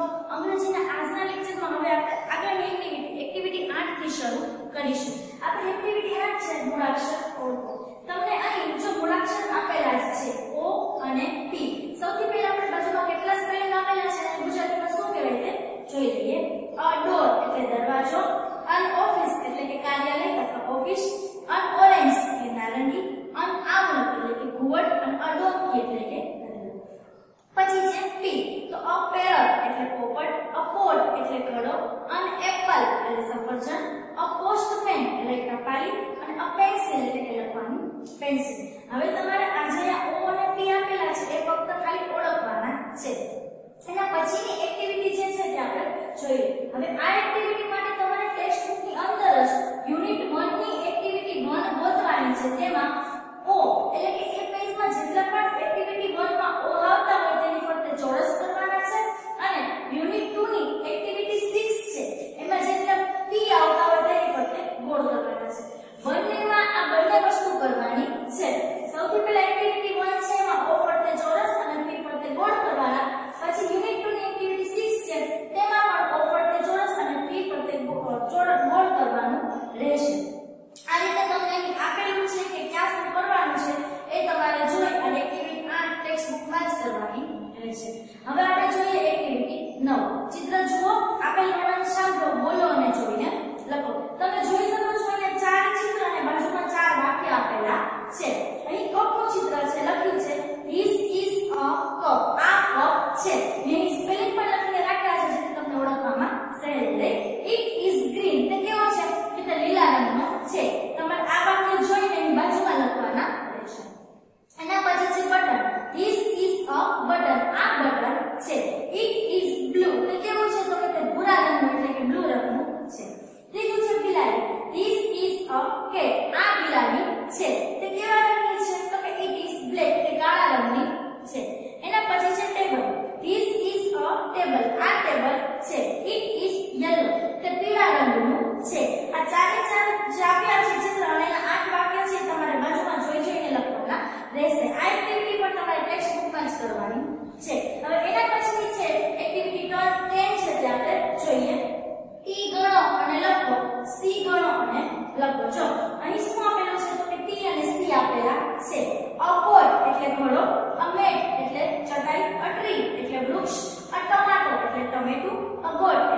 તો અમને છે ને આજના લેક્ચરમાં હવે આપણે આગળની એક્ટિવિટી એક્ટિવિટી 8 થી શરૂ કરીશું. આપણે એક્ટિવિટી 8 છે, મૂળાક્ષર. ઓળખો પેન્સિલ એટલે કે લખવાનું પેન્સિલ. હવે તમારે આજે செல்லை a tomato, a tomato, a agora.